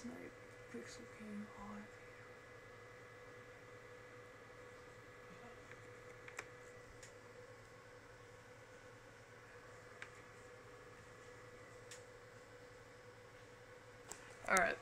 Snipe Pixel King on. Alright.